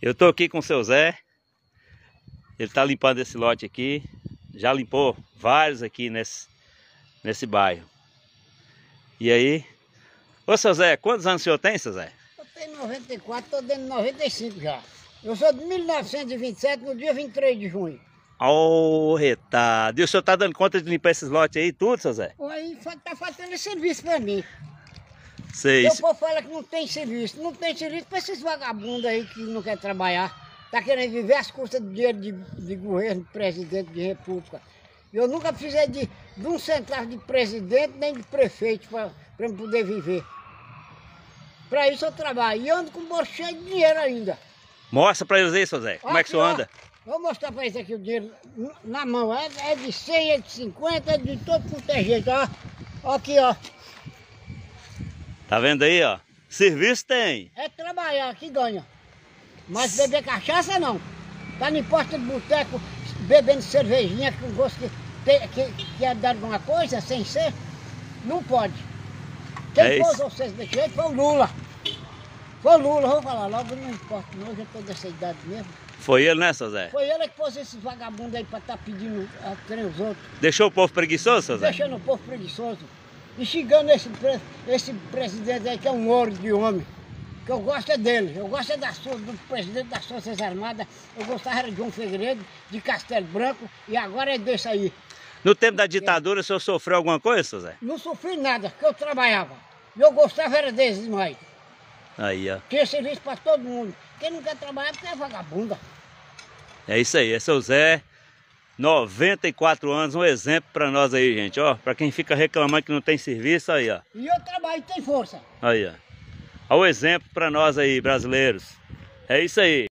Eu tô aqui com o seu Zé. Ele tá limpando esse lote aqui. Já limpou vários aqui nesse, nesse bairro. E aí? Ô, seu Zé, quantos anos o senhor tem, seu Zé? Eu tenho 94, tô dentro de 95 já. Eu sou de 1927, no dia 23 de junho. Ô, oh, retado. E o senhor tá dando conta de limpar esses lotes aí, tudo, seu Zé? Aí tá faltando serviço pra mim. Sei. O povo fala que não tem serviço. Não tem serviço para esses vagabundos aí que não querem trabalhar. Tá querendo viver às custas do dinheiro de, de governo, presidente de república. Eu nunca precisei de, de um centavo de presidente nem de prefeito para eu poder viver. Para isso eu trabalho. E ando com o bolso cheio de dinheiro ainda. Mostra para eles aí, seu Zé. Como aqui, é que o senhor anda? Vou mostrar para eles aqui o dinheiro na mão. É, é de 100, é de 50, é de todo quanto é jeito. Ó. Aqui, ó. Tá vendo aí, ó? Serviço tem. É trabalhar que ganha. Mas beber cachaça não. Tá no posto de boteco bebendo cervejinha com gosto que, que, que é dar alguma coisa sem ser, não pode. Quem é pôs vocês desse jeito foi o Lula. Foi o Lula, vou falar logo, não importa não, já tô dessa idade mesmo. Foi ele, né, seu Zé? Foi ele que pôs esses vagabundos aí pra estar tá pedindo a trem os outros. Deixou o povo preguiçoso, seu Zé? Deixando o povo preguiçoso. E xingando esse, esse presidente aí que é um ouro de homem. Que eu gosto é dele. Eu gosto é da do presidente das Forças Armadas. Eu gostava de um Figueiredo, de Castelo Branco e agora é desse aí. No tempo da ditadura, o senhor sofreu alguma coisa, Zé? Não sofri nada, porque eu trabalhava. Eu gostava era desses mais. Aí, ó. Tinha serviço para todo mundo. Quem não quer trabalhar porque é vagabunda. É isso aí, esse é o Zé. 94 anos, um exemplo para nós aí, gente, ó. Para quem fica reclamando que não tem serviço, aí, ó. E eu trabalho tem força. Aí, ó. Olha o exemplo para nós aí, brasileiros. É isso aí.